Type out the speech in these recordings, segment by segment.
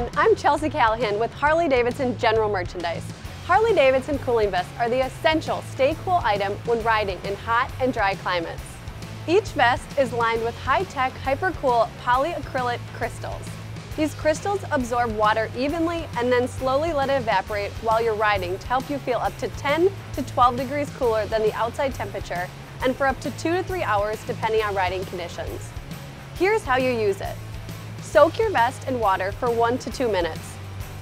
everyone, I'm Chelsea Callahan with Harley-Davidson General Merchandise. Harley-Davidson cooling vests are the essential stay cool item when riding in hot and dry climates. Each vest is lined with high-tech, HyperKewl polyacrylic crystals. These crystals absorb water evenly and then slowly let it evaporate while you're riding to help you feel up to 10 to 12 degrees cooler than the outside temperature and for up to 2 to 3 hours depending on riding conditions. Here's how you use it. Soak your vest in water for 1 to 2 minutes.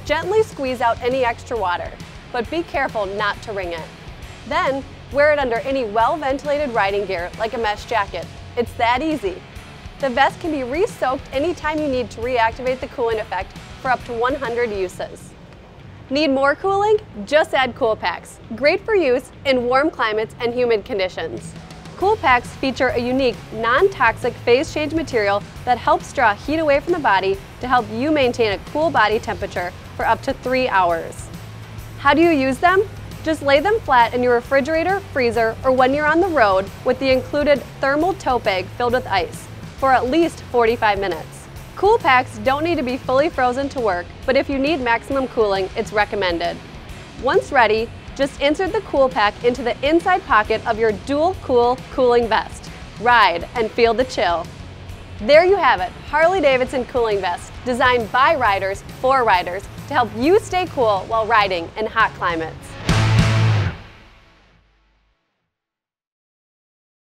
Gently squeeze out any extra water, but be careful not to wring it. Then, wear it under any well-ventilated riding gear like a mesh jacket. It's that easy. The vest can be re-soaked anytime you need to reactivate the cooling effect for up to 100 uses. Need more cooling? Just add Cool Packs. Great for use in warm climates and humid conditions. Cool Packs feature a unique, non-toxic phase change material that helps draw heat away from the body to help you maintain a cool body temperature for up to three hours. How do you use them? Just lay them flat in your refrigerator, freezer, or when you're on the road with the included thermal tote bag filled with ice for at least 45 minutes. Cool packs don't need to be fully frozen to work, but if you need maximum cooling, it's recommended. Once ready, just insert the cool pack into the inside pocket of your dual cool cooling vest. Ride and feel the chill. There you have it, Harley-Davidson cooling vest, designed by riders for riders to help you stay cool while riding in hot climates.